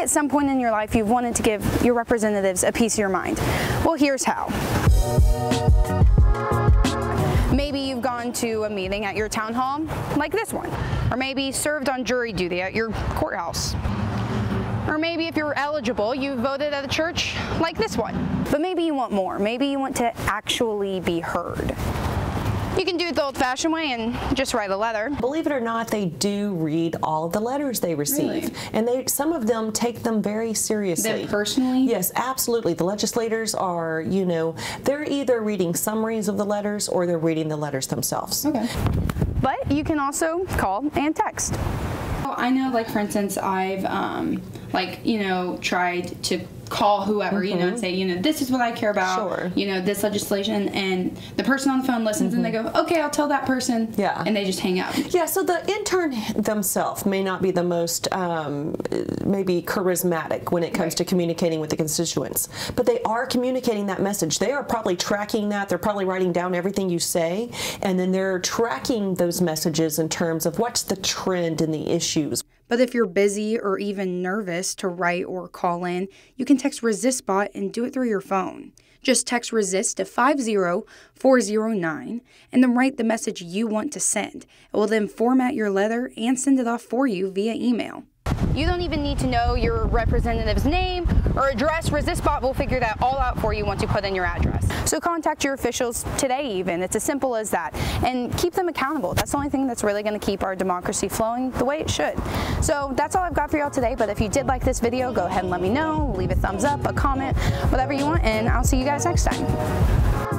at some point in your life you've wanted to give your representatives a piece of your mind. Well, here's how. Maybe you've gone to a meeting at your town hall, like this one, or maybe served on jury duty at your courthouse. Or maybe if you're eligible, you voted at a church like this one. But maybe you want more. Maybe you want to actually be heard. You can do it the old-fashioned way and just write a letter. Believe it or not, they do read all of the letters they receive, Really? and they some of them take them very seriously. Them personally? Yes, absolutely. The legislators are, you know, they're either reading summaries of the letters or they're reading the letters themselves. Okay. But you can also call and text. Well, I know, like for instance, I've um, like you know tried to call whoever you know and say you know this is what I care about. Sure. You know this legislation, and the person on the phone listens and they go, okay, I'll tell that person. Yeah. And they just hang up. Yeah, so the intern themselves may not be the most um, maybe charismatic when it comes Right. to communicating with the constituents, but they are communicating that message. They are probably tracking that. They're probably writing down everything you say, and then they're tracking those messages in terms of what's the trend in the issues. But if you're busy or even nervous to write or call in, you can text ResistBot and do it through your phone. Just text resist to 50409 and then write the message you want to send. It will then format your letter and send it off for you via email. You don't even need to know your representative's name or address. ResistBot will figure that all out for you once you put in your address. So contact your officials today even. It's as simple as that. And keep them accountable. That's the only thing that's really going to keep our democracy flowing the way it should. So that's all I've got for y'all today. But if you did like this video, go ahead and let me know. Leave a thumbs up, a comment, whatever you want, and I'll see you guys next time.